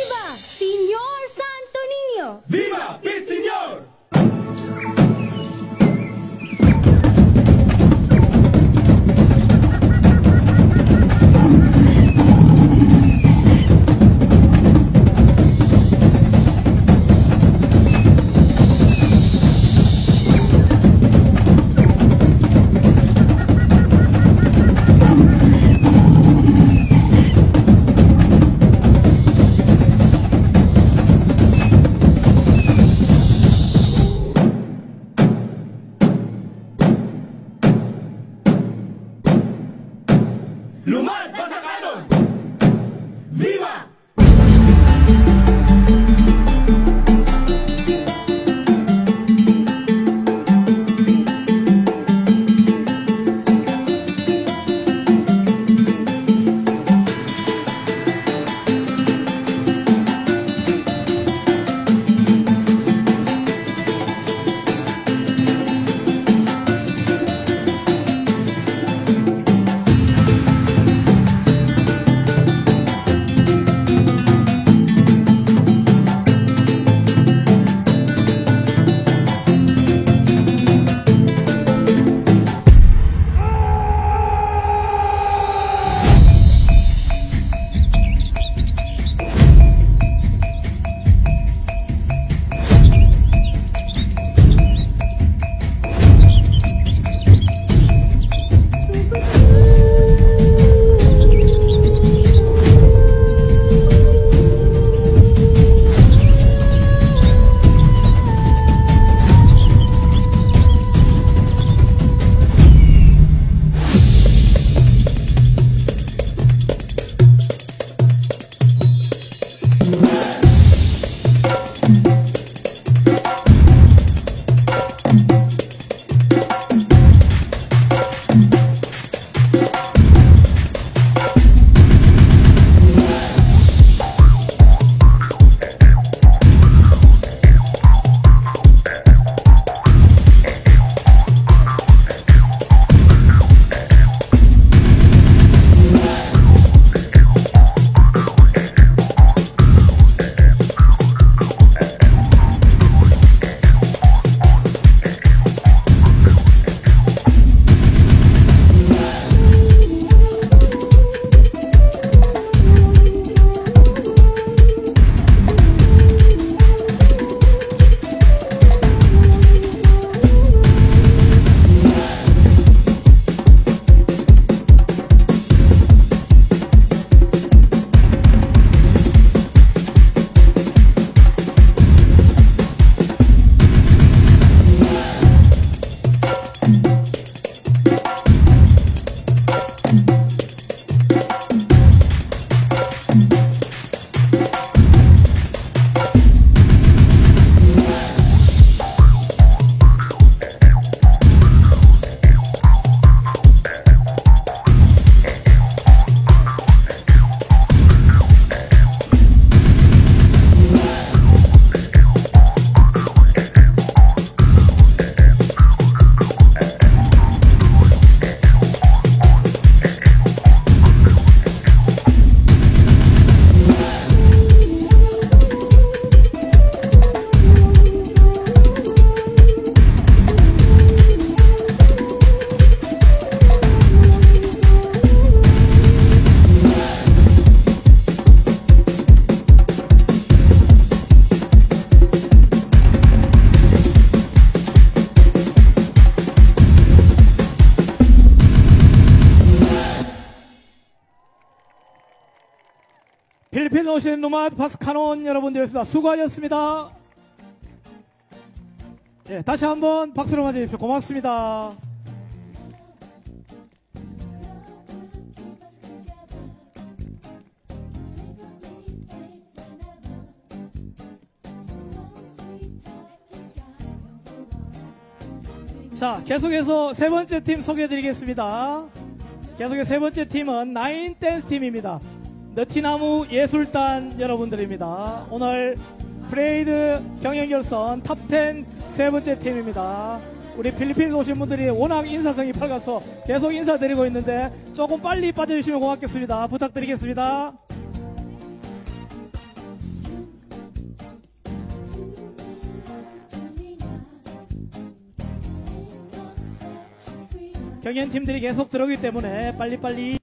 ¡Viva! ¡Señor Santo Niño! ¡Viva, Pit Señor! 필리핀 오신 노마드 파스카논 여러분들이었습니다. 수고하셨습니다. 예, 다시 한번 박수로 맞이해 주십시오. 고맙습니다. 자, 계속해서 세 번째 팀 소개해 드리겠습니다. 계속해서 세 번째 팀은 라인 댄스 팀입니다. 느티나무 예술단 여러분들입니다. 오늘 퍼레이드 경연 결선 top10 세 번째 팀입니다. 우리 필리핀에 오신 분들이 워낙 인사성이 밝아서 계속 인사드리고 있는데 조금 빨리 빠져주시면 고맙겠습니다. 부탁드리겠습니다. 경연팀들이 계속 들어오기 때문에 빨리빨리